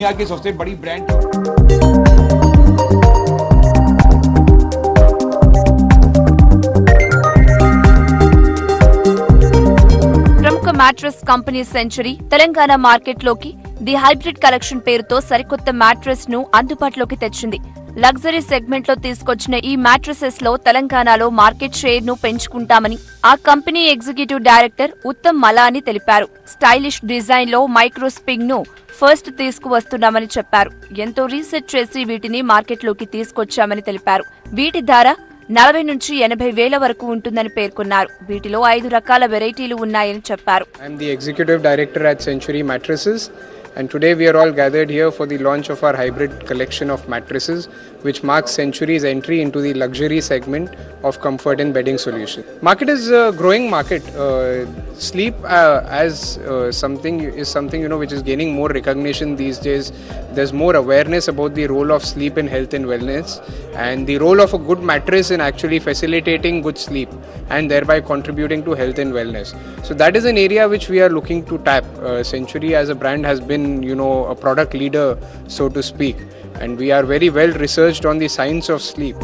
दुनिया की सबसे बड़ी ब्रांड ప్రముఖ మ్యాట్రెస్ కంపెనీ సెంచరీ తెలంగాణ మార్కెట్లోకి ది హైబ్రిడ్ కలెక్షన్ పేరుతో సరికొత్త మ్యాట్రెస్ను అందుబాటులోకి తెచ్చింది. లగ్జరీ సెగ్మెంట్లో తీసుకొచ్చిన ఈ మ్యాట్రసెస్లో తెలంగాణలో మార్కెట్ షేర్ను పెంచుకుంటామని ఆ company executive director Uttam Malani తెలిపారు. స్టైలిష్ డిజైన్లో మైక్రోస్పింగ్ను ఫస్ట్ తీసుకువస్తున్నామని చెప్పారు. ఎంతో రీసెర్చ్ చేసి వీటిని మార్కెట్లోకి తీసుకొచ్చామని తెలిపారు. వీటి ధర నలభై నుంచి ఎనభై వేల వరకు ఉంటుందని పేర్కొన్నారు. వీటిలో ఐదు రకాల వెరైటీలు ఉన్నాయని చెప్పారు. I'm the executive director at Century mattresses and today we are all gathered here for the launch of our hybrid collection of mattresses, which marks Centuary's entry into the luxury segment of comfort and bedding solution. Market is a growing market. Uh, sleep uh, as uh, something is something you know which is gaining more recognition these days. There's more awareness about the role of sleep in health and wellness, and the role of a good mattress in actually facilitating good sleep and thereby contributing to health and wellness. So that is an area which we are looking to tap. Uh, Century as a brand has been, you know, a product leader, so to speak, and we are very well researched on the science of sleep.